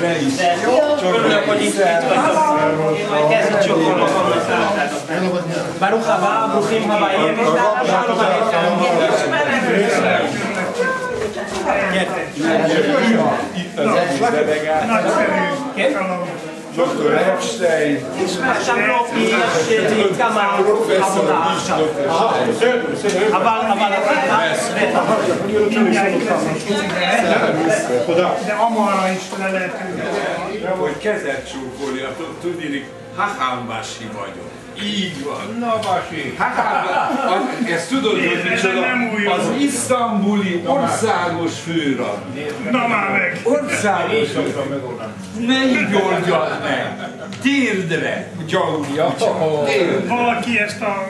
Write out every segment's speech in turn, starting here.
Gyere is. Örülök, hogy itt. Én majd kezdjük sokkal magamnak szálltátok. Baruch haba, bruchim habayim. Itt az egyik delegát. Dr. Epstein. שם לא יש כמה עבודה עכשיו. אבל אבל De amarra is le lehet ülni. Hogy kezet csúfolja, tudni, Hahámbási vagyok. Így van. Na, Basi! Az- Ezt tudod, hogy micsoda? nem új. Az isztambuli országos főrad. Na már meg! Országos főrad. Ne így oldjad meg. Térdre gyalulja. Valaki ezt a.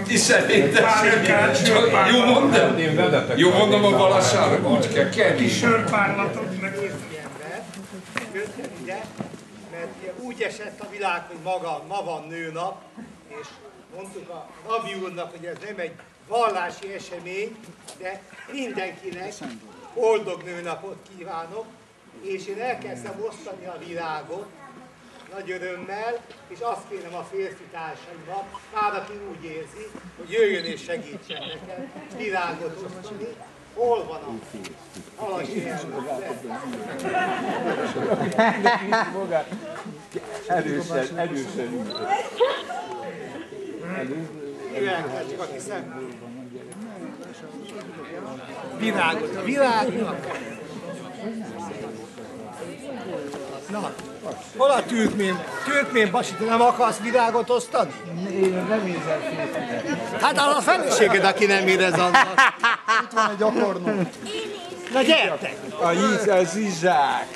Csak- Jó mondom? Jó mondom a balasára, úgy kell kis kenni. sörpárlatot neki. jöttem ide, mert úgy esett a világ, hogy maga, ma van nőnap, és mondtuk a Nabi úrnak, hogy ez nem egy vallási esemény, de mindenkinek boldog nőnapot kívánok, és én elkezdtem osztani a világot, nagy örömmel, és azt kérem a férfi társaimnak, már aki úgy érzi, hogy jöjjön és segítsen nekem világot osztani. Hol van a alasi Erősen, erősen. Aki szem. Virágot, a virágnak. Na, hol a türkmén? Türkmén Basi, te nem akarsz virágot osztani? Én nem érzem Hát az a feleséged, aki nem érez annak. Itt van egy gyakornok. Na gyertek, A jíz, az izsák.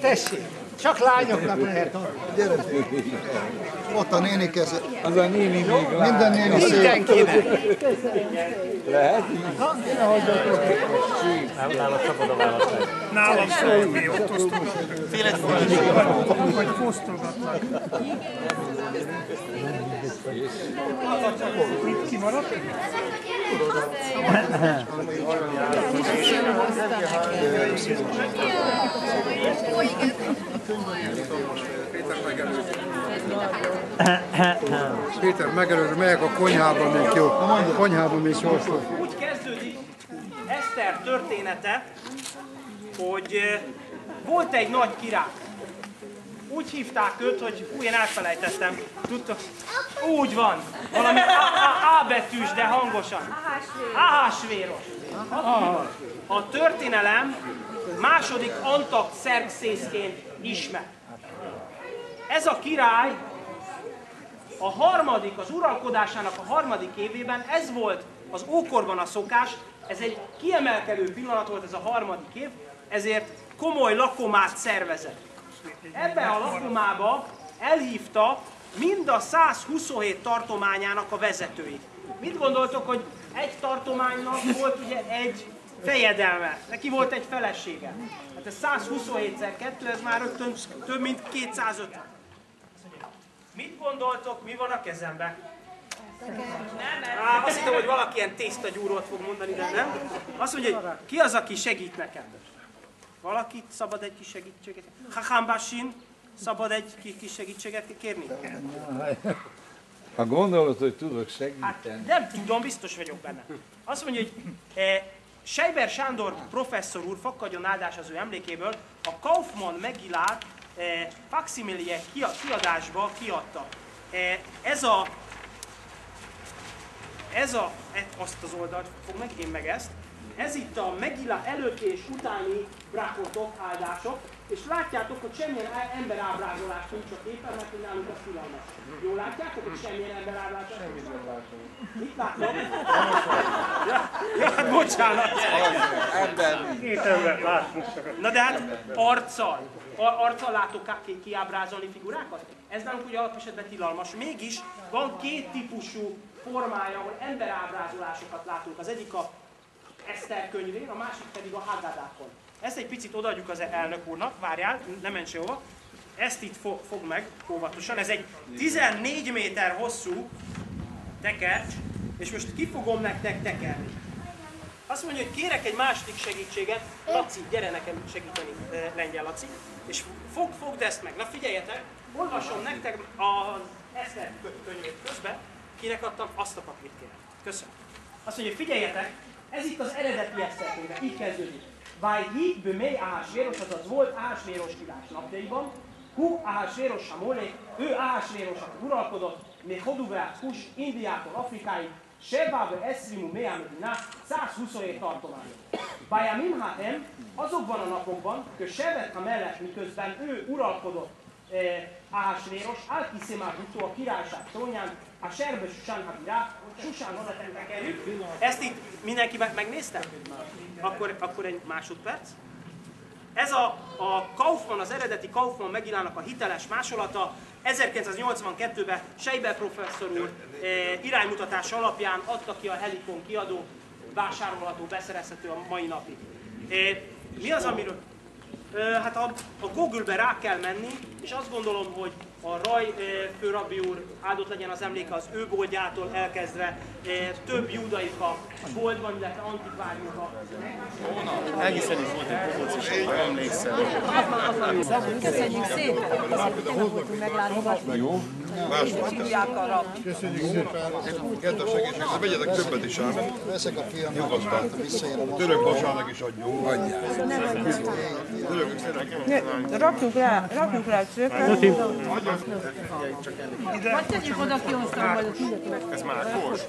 tessék. Csak lányoknak lehet adni. Gyere. Ott a néni keze. Az a néni még. Minden néni szép. Mindenkinek. Lehet? Nálam semmi ott osztogatnak. Vagy fosztogatnak. Itt kimaradt? Péter megelőző, megyek a konyhába még jó. A konyhába még sorsul. Úgy kezdődik Eszter története, hogy eh, volt egy nagy király. Úgy hívták őt, hogy fú, én elfelejtettem. Tudtok? Úgy van. Valami A, A, A betűs, de hangosan. Ahásvéros. A történelem második Antaxerxészként ismert. Ez a király a harmadik, az uralkodásának a harmadik évében ez volt az ókorban a szokás, ez egy kiemelkedő pillanat volt ez a harmadik év, ezért komoly lakomát szervezett. Ebben a lakomába elhívta mind a 127 tartományának a vezetőit. Mit gondoltok, hogy egy tartománynak volt ugye egy fejedelme, neki volt egy felesége. Hát ez 127 2 ez már rögtön több mint 250. Mit gondoltok, mi van a kezemben? Á, azt hittem, hogy valaki ilyen tésztagyúrót fog mondani, de nem. Azt mondja, hogy ki az, aki segít nekem? Valakit szabad egy kis segítséget? Hakambasin, szabad egy ki- kis segítséget kérni? Ha gondolod, hogy tudok segíteni. Hát nem tudom, biztos vagyok benne. Azt mondja, hogy eh, Sejber Sándor professzor úr, fakadjon áldás az ő emlékéből, a Kaufmann Megillát eh, faximilie kia, kiadásba kiadta. Eh, ez a ez a, e- az oldalt fog meg, én meg ezt. Ez itt a Megilla előtt és utáni brakotok, áldások, és látjátok, hogy semmilyen emberábrázolás nincs a képen, mert hogy nálunk a tilalmas. Jól látjátok, hogy semmilyen emberábrázolás nincs? Mit látok? Ja, ja, bocsánat. Két ember látni Na de hát arccal, ar- arccal látok kiábrázolni figurákat? Ez nálunk ugye alapesetben tilalmas. Mégis van két típusú formája, ahol emberábrázolásokat látunk. Az egyik a Eszter könyvén, a másik pedig a Haggadákon. Ezt egy picit odaadjuk az elnök úrnak, várjál, ne menj sehova. Ezt itt fo- fog meg óvatosan. Ez egy 14 méter hosszú tekercs, és most ki fogom nektek tekerni. Azt mondja, hogy kérek egy második segítséget. Laci, gyere nekem segíteni, lengyel Laci. És fog, fogd ezt meg. Na figyeljetek, olvasom nektek az Eszter könyvét közben, kinek adtam azt a papírt kérem. Köszönöm. Azt mondja, figyeljetek, ez itt az eredeti könyve, így kezdődik. Vájhi bömely Ahasvéros, azaz volt Ahasvéros király napjaiban, Hu Ahasvéros Samolé, ő Ahasvéros, aki uralkodott, még Hoduvát Hus, Indiától Afrikáig, Sebábe Eszrimu Meamedina 127 tartomány. Bajamim Hatem azokban a napokban, hogy Sevetka mellett miközben ő uralkodott Ahasvéros, Alkiszimár Hutó a királyság trónján, a Serbe Susán Habirá, Susán odatentek került. Ezt itt mindenki meg- megnézte? Akkor, akkor egy másodperc. Ez a, a Kaufmann, az eredeti Kaufmann Megilának a hiteles másolata 1982-ben Seiber professzor úr eh, iránymutatása alapján adta ki a Helikon kiadó, vásárolható, beszerezhető a mai napig. Eh, mi az, amiről? Hát a, a Google-be rá kell menni, és azt gondolom, hogy a Raj eh, főrabbi úr, áldott legyen az emléke az ő boltjától elkezdve, eh, több judaika boltban, illetve antikváriumban Elhiszed, hogy volt egy bohóc is, ha emlékszel. Köszönjük szépen, köszönjük, voltunk meglátogatni. Jó. Hívják arra. Kedves segítségre, vegyetek többet is ám. Veszek a fiam, nyugodtan. Török basának is adjuk. Rakjuk rá, rakjuk rá a csőket. Vagy tegyük oda, kiosztom majd a fizetőt. Ez már kors?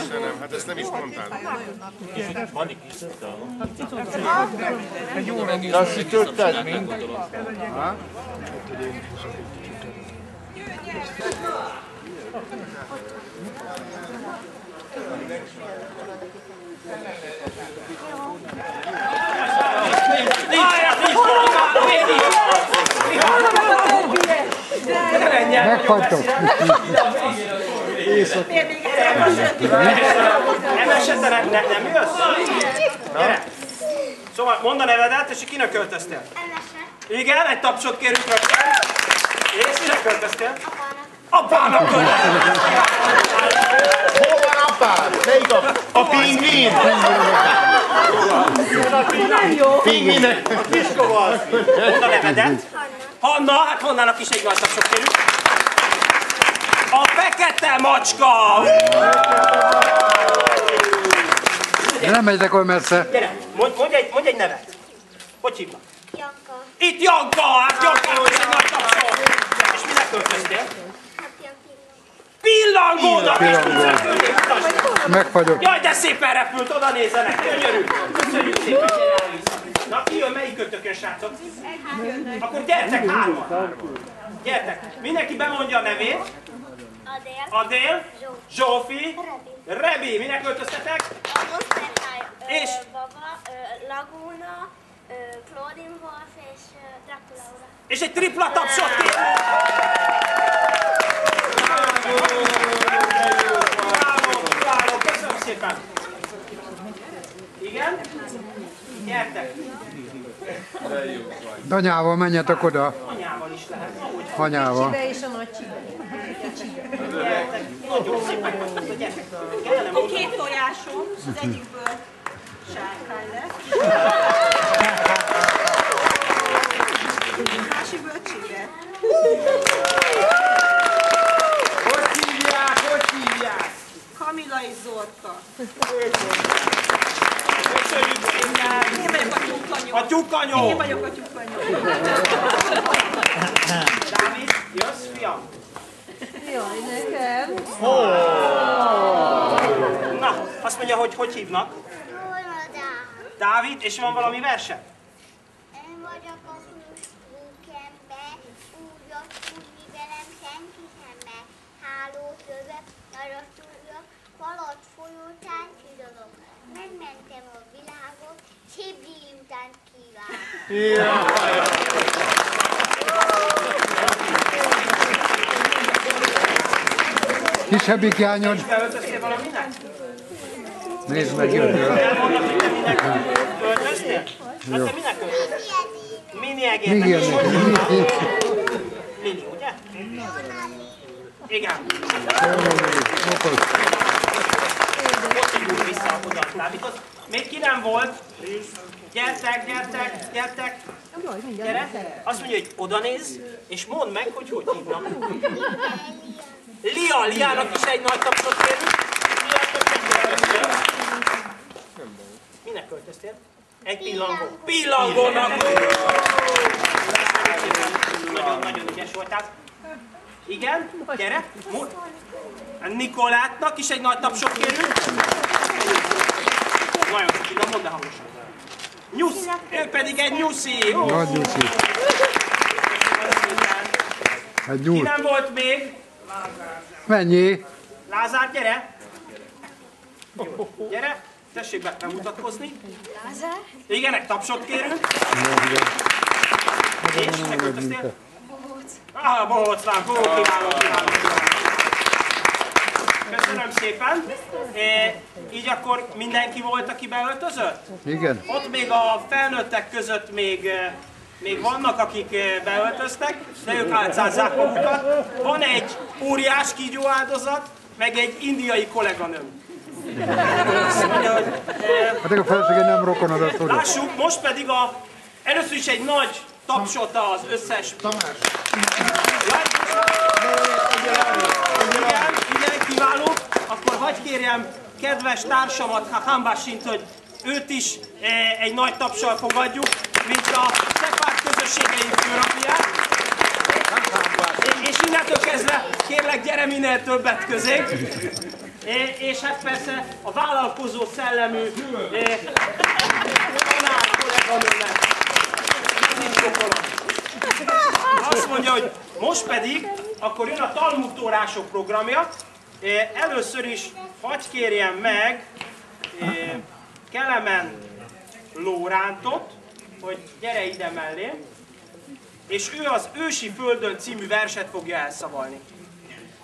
Istenem, hát ezt nem is mondtál. Azt sütötted, mint? Megfagytok. Nem esetben nem, nem, nem jössz? Gyere! Szóval mondd a nevedet, és kinek költöztél? Igen, egy tapsot kérünk rögtön. És kinek költöztél? Apának. Apának. Hol van apád? Melyik a... A pingvin? Pingvinek. Mondd a nevedet. Hanna, hát Hannának is egy nagy tapsot kérünk. A fekete macska! De nem megyek olyan messze. Gyere, mondj, mondj, egy, mondj egy nevet. Hogy hívnak? Janka, Itt Janka! Hát Jankához egy nagy tapsot! És minek költöztél? napja Pillangóda! Pillangó. Megfagyok. Jaj, de szépen repült, oda nézzenek, gyönyörű! Köszönjük szépen. Na, ki jön, melyik kötökön, srácok? Akkor gyertek hárman! Gyertek! Mindenki bemondja a nevét. Adél, Adél, Zsófi, Rebi, Rebi, minek költöztetek? a Monsterhigh, ö, És? Baba, ö, Laguna, Claudine Wolf és ö, Dracula ura. És egy tripla tapsot kérünk! Bravo, bravo, köszönöm szépen! Igen? Gyertek! Danyával menjetek oda. Anyával is lehet, ahogy Anyával. és a nagy csibe. gyertek. Nagyon köszönöm, gyertek! Kellene. Két tojásom, az egyikből sárkány lesz. Másikből csibe. Hogy hívják, hogy hívják? Kamila és Zorka. Én vagyok a tyúkanyó. A tyúkanyó! Én vagyok a tyúkanyó. Dávid, jössz, fiam? Jaj, nekem. Na, azt mondja, hogy hogy hívnak? Dávid, és van valami verse? én vagyok a hús pókember, úgy a fújni velem senki sem meg. Hálót lövök, nagyot túlok, falat folyótán kidolok. Megmentem a világot, Sibli után kíván. Kisebbik jányod. Nézd meg, minek költöztél? Mini egérnek. Mini egérnek. Mini, ugye? Igen. Ott indul vissza a Dávidhoz. Még ki nem volt? Gyertek, gyertek, gyertek. Gyere, azt mondja, hogy oda néz, és mondd meg, hogy hogy hívnak. Lia, Liának is egy nagy tapsot kérünk. Minek költöztél? Egy pillangó. Pillangónak! Nagyon-nagyon ügyes voltál. Igen, gyere. Mu- Nikolátnak is egy nagy tapsot kérünk. Nagyon na mondd el hangosan. Nyusz, ő pedig egy nyuszi. Nagy nyuszi. Egy Ki nem volt még? Mennyi? Lázár, gyere! Gyere, tessék be bemutatkozni. Lázár? Igen, egy tapsot kérünk. És megköltöztél? Ah, Bohoclán, ó, kiváló. Köszönöm szépen. E, így akkor mindenki volt, aki beöltözött? Igen. Ott még a felnőttek között még, még vannak, akik eh, beöltöztek, de ők álcázzák magukat. Van egy óriás kígyó áldozat, meg egy indiai kolléganőm. Hát a felesége nem rokonod, tudod. Lássuk, most pedig a, először is egy nagy tapsot az összes... Tamás! Igen, igen, kiváló. Akkor hagyj kérjem kedves társamat, Hambásint, hogy őt is eh, egy nagy tapsal fogadjuk, mint a Szepárt közösségei főrapját. És innentől kezdve kérlek gyere minél többet közénk. É, és hát persze a vállalkozó szellemű é. Azt mondja, hogy most pedig, akkor jön a Talmud programja. Először is hagy kérjem meg é, Kelemen Lórántot, hogy gyere ide mellé, és ő az Ősi Földön című verset fogja elszavalni.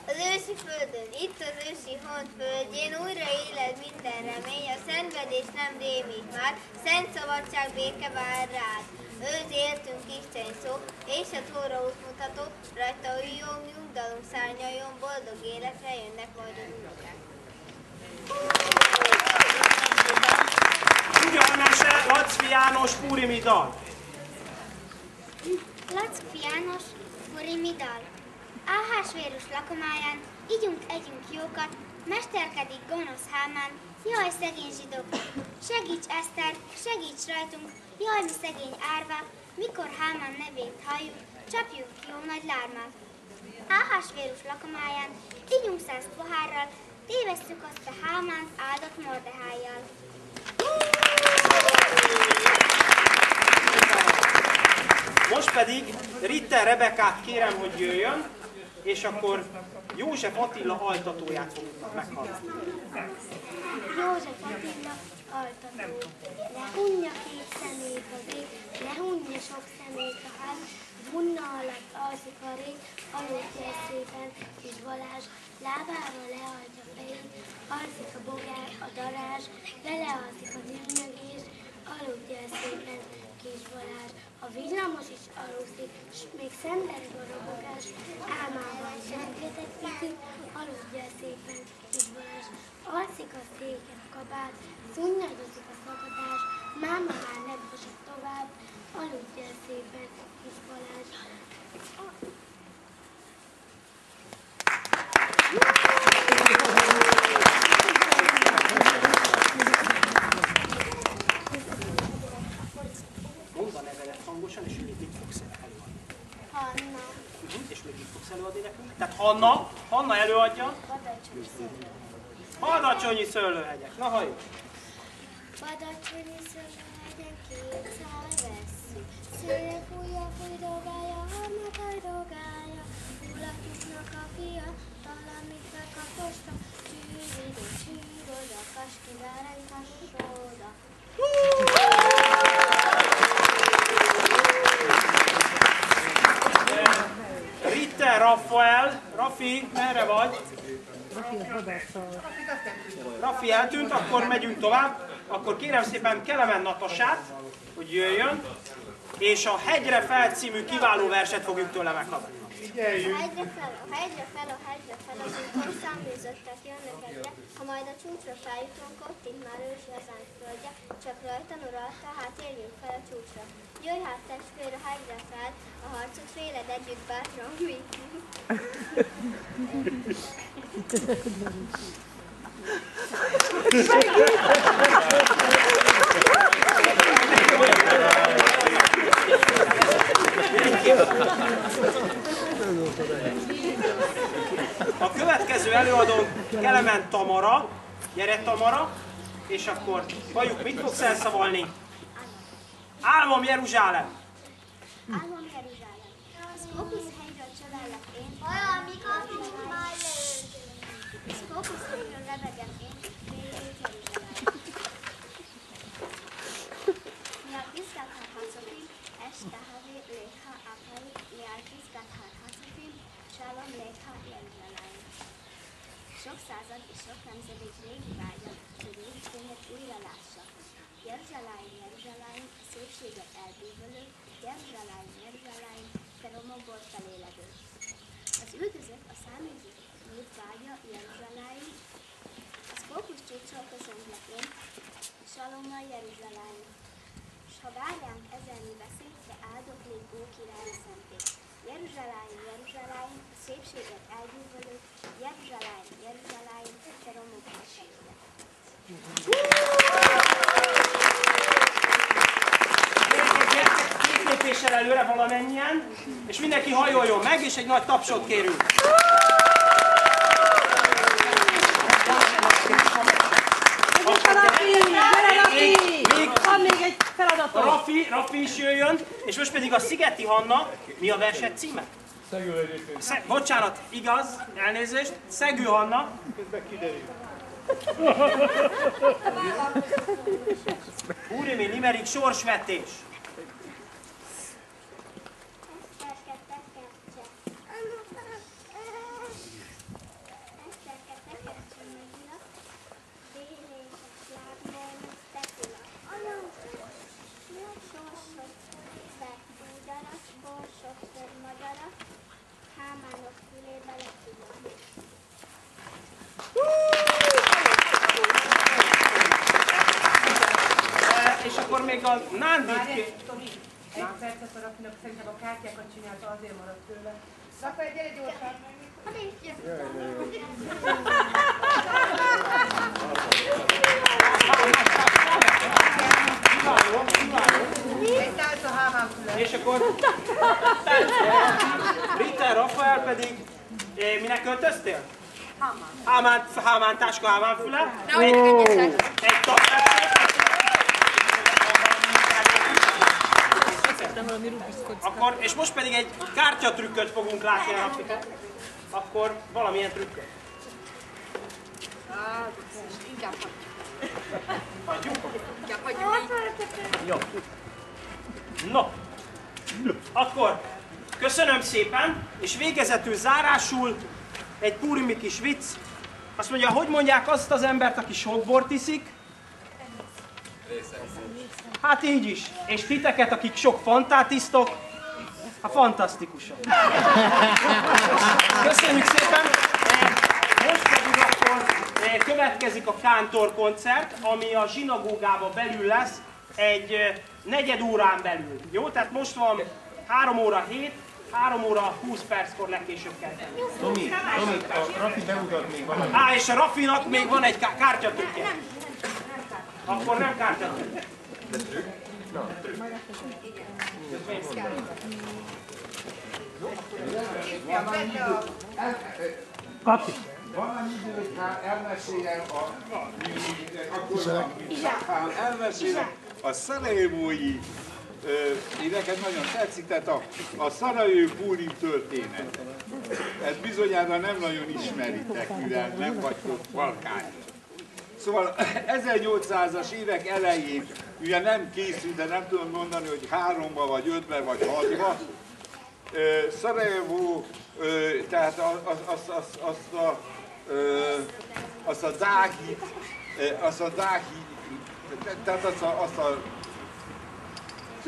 Az őszi földön, itt az őszi hont földjén újra élet minden remény, a szenvedés nem rémít már, szent szabadság béke vár rád. Őz éltünk Isten szó, és a tóra útmutató, rajta újjon, nyugdalom szárnyaljon, boldog életre jönnek majd az unokák. János Púrimi dal. Lacfi János, Furimi dal. Áhás vérus lakomáján, ígyunk, együnk jókat, mesterkedik gonosz hámán, jaj szegény zsidók, segíts Eszter, segíts rajtunk, jaj mi szegény árvák, mikor hámán nevét halljuk, csapjunk jó nagy lármát. Áhás vérus lakomáján, ígyunk száz pohárral, tévesszük azt a hámán áldott mordehájjal. Most pedig Ritter Rebekát kérem, hogy jöjjön, és akkor József Attila altatóját fogjuk meghallgatni. József Attila altató. Ne hunja két szemét az ég, ne hunja sok szemét a ház, bunna alatt alszik a rég, aludja szépen kis Balázs, lábára leadja fejét, alszik a bogár, a darázs, belealszik a nyűnyögés, aludja szépen kis Balázs. A villamos is aluszik, s még szenteli a robogás, álmában senketek picit, aludja szépen kis Balázs. Alszik a széken a kabát, szunnyadozik a szakadás, máma már nem hasik tovább, aludja szépen kis Balázs. Hangosan, és még mit fogsz előadni. Hanna, Uh-huh. És még mit fogsz előadni nekünk? Tehát Hanna, Hanna előadja. Badacsony szőlő. Hadacsonyi szőlőhegyek. Na halljuk. Badacsonyi szőlőhegyen két szál vesszük. Szél fújja, fújdogája, Hanna tajdogája. Hullatuknak a fia, valamit kasoda. Ritter Raffael. Rafi, merre vagy? Rafi eltűnt, akkor megyünk tovább. Akkor kérem szépen Kelemen Natasát, hogy jöjjön. És a Hegyre fel című kiváló verset fogjuk tőle meghallgatni. A hegyre fel, a hegyre fel, a hegyre fel, az úton száműzöttek jönnek egyre, ha majd a csúcsra feljutunk, ott itt már ősi hazánk földje, csak rajtan uralta, hát érjünk fel a csúcsra. Jöjj hát testvér a hegyre fel, a harcot féled együtt bátran vinni. A következő előadónk Kelemen Tamara, gyere Tamara, és akkor halljuk, mit fogsz elszavalni? Álmom Jeruzsálem! Álmom Jeruzsálem. Szkópusz hegyről csodálak én. Olyan, mikor tudunk majd Szkópusz hegyről lebegem én. Sok század és sok nemzedék régi vágya, hogy Jézusének újra lássak. Jeruzsálem, Jeruzsálem, a szépséget elbűvölő, Jeruzsálem, Jeruzsálem, te romokból feléledő. Az üldözött a száműző nép vágya, Jeruzsálem, a szkópus csúcsról köszöntlek én, Salommal Jeruzsálem. S ha várjánk ezernyi beszéd, te áldott légy ó király szentét. Jeruzsálem, Jeruzsálem, a szépséget elbűvölő, Jeruzsálem, Jeruzsálem, te romokból feléledő. Két lépéssel előre valamennyien, és mindenki hajoljon meg, és egy nagy tapsot kérünk. Még, még, Van még egy feladatom. Rafi, Rafi is jöjjön, és most pedig a Szigeti Hanna, mi a verset címe? Sze, bocsánat, igaz, elnézést, Szegő Hanna. Úrimi Limerik sorsvetés. Hámánok fülébe. E, És akkor még a Nándit egy percet a Rafinak szerintem a kártyákat csinálta, azért maradt tőle. Rafael, gyere gyorsan! Füle. És akkor pedig eh, minek költöztél? Hámán. Hámán, táska, hámán füle. Na, egyesek. Egy tapsot. Akkor, és most pedig egy kártyatrükköt fogunk látni a Rafitól. Akkor valamilyen trükköt. Inkább Hagyjuk? Inkább hagyjuk. Jó. No. Akkor köszönöm szépen, és végezetül zárásul egy purimi kis vicc. Azt mondja, hogy mondják azt az embert, aki sok bort iszik? Hát így is. És titeket, akik sok fantát isztok? Hát fantasztikusan. Köszönjük szépen! Most pedig akkor eh, következik a Kántor koncert, ami a zsinagógába belül lesz egy eh, negyed órán belül. Jó? Tehát most van 3 óra 7, 3 óra 20 perckor legkésőbb kell. Tomi, Tomi, a Rafi bemutat még valamit. Á, és a Rafinak még van egy ká- kártyatrükkje. Akkor nem kártyatrükk. Kapi. Van annyi idő, hogy hát elmeséljem a... Akkor elmesélem a szarajevói ö, én nekem nagyon tetszik, tehát a, a Szarajevó Púrim történet. Ezt bizonyára nem nagyon ismeritek, mivel nem vagytok Balkán. Szóval 1800-as évek elején, ugye nem készült, de nem tudom mondani, hogy háromba, vagy ötbe, vagy hatba, Szarajevó, tehát az, az, az, az, azt a, ö, azt a dáhi, ö, azt a dáhi, tehát azt a, azt a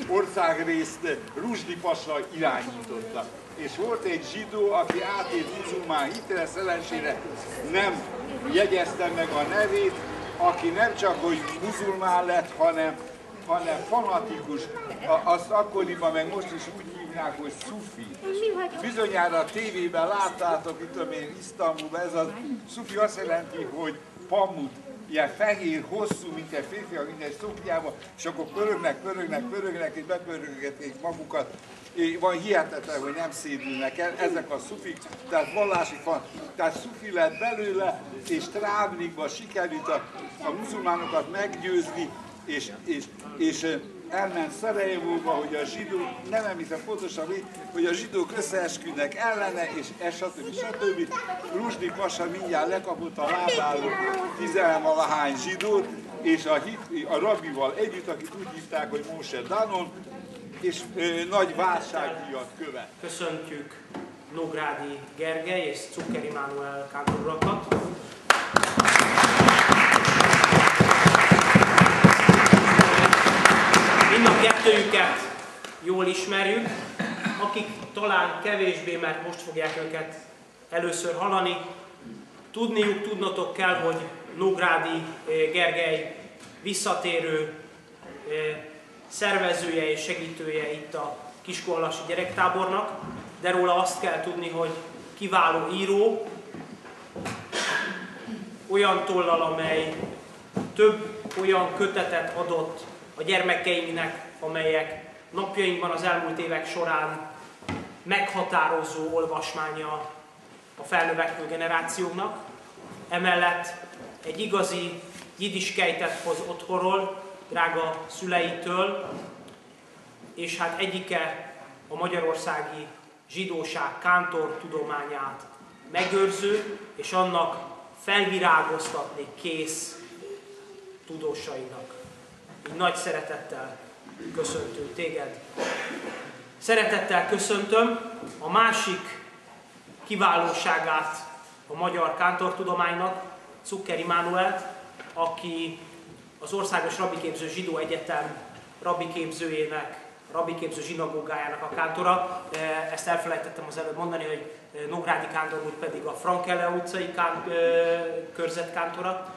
országrészt Rusdi Pasa irányította. És volt egy zsidó, aki átért muzulmán hitre, szelensére nem jegyezte meg a nevét, aki nem csak hogy muzulmán lett, hanem, hanem fanatikus, a, azt akkoriban, meg most is úgy hívnák, hogy szufi. Bizonyára a tévében láttátok, itt tudom én, Isztambulban, ez a szufi azt jelenti, hogy pamut, ilyen fehér, hosszú, mint egy férfi, mint egy szoknyában, és akkor pörögnek, pörögnek, pörögnek, és bepörögetik magukat. És van hihetetlen, hogy nem szédülnek el, ezek a szufik, tehát vallási van, tehát szufi lett belőle, és Trávnikban sikerült a, a muzulmánokat meggyőzni, és, és, és elment Szarajevóba, hogy a zsidók, nem említem pontosan mi, hogy a zsidók összeesküdnek ellene, és ez stb. stb. Rusdi Pasa mindjárt lekapott a lábáról tizenvalahány zsidót, és a, hit, a rabival együtt, akit úgy hívták, hogy Moshe Danon, és ö, nagy válságdíjat követ. Köszöntjük Nógrádi Gergely és Cukker Immanuel kántorokat. Mind a kettőjüket jól ismerjük, akik talán kevésbé, mert most fogják őket először hallani. Tudniuk, tudnotok kell, hogy Nógrádi eh, Gergely visszatérő eh, szervezője és segítője itt a Kiskolasi gyerektábornak, de róla azt kell tudni, hogy kiváló író, olyan tollal, amely több olyan kötetet adott a gyermekeinknek, amelyek napjainkban az elmúlt évek során meghatározó olvasmánya a felnövekvő generációknak. Emellett egy igazi jidiskejtet hoz otthonról, drága szüleitől, és hát egyike a magyarországi zsidóság kántor tudományát megőrző, és annak felvirágoztatni kész tudósainak. Nagy szeretettel köszöntünk téged. Szeretettel köszöntöm a másik kiválóságát a magyar kántortudománynak, Cukker Immanuelt, aki az Országos Rabiképző Zsidó Egyetem rabiképzőjének, rabiképző zsinagógájának a kántora. Ezt elfelejtettem az előbb mondani, hogy Nógrádi Kántor úr pedig a Frankele utcai kán, körzet kántora.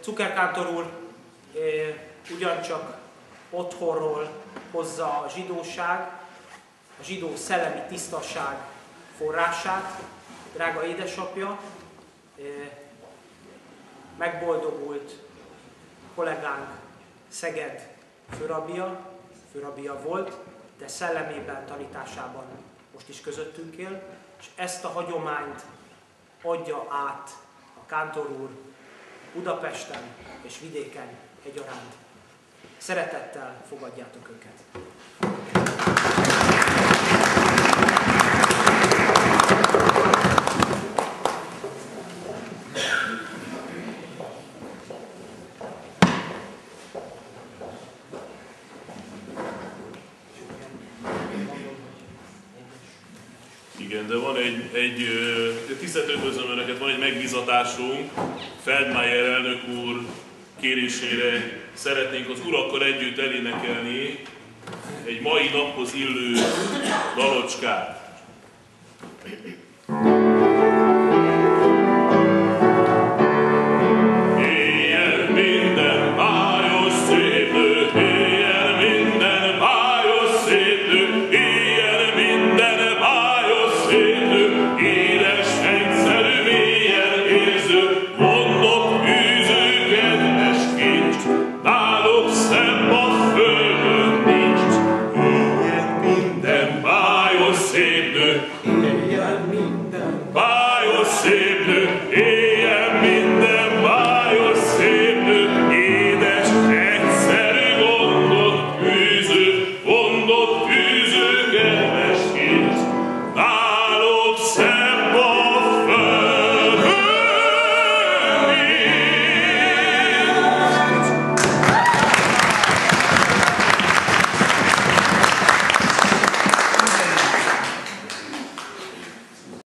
Cukker Kántor úr ugyancsak otthonról hozza a zsidóság, a zsidó szellemi tisztaság forrását, drága édesapja, megboldogult kollégánk Szeged főrabia, főrabia volt, de szellemében, tanításában most is közöttünk él, és ezt a hagyományt adja át a kántor úr Budapesten és vidéken egyaránt. Szeretettel fogadjátok őket. Igen, de van egy, egy tisztelt üdvözlöm Önöket, van egy megbízatásunk, Feldmayer elnök úr kérésére szeretnénk az urakkal együtt elénekelni egy mai naphoz illő dalocskát.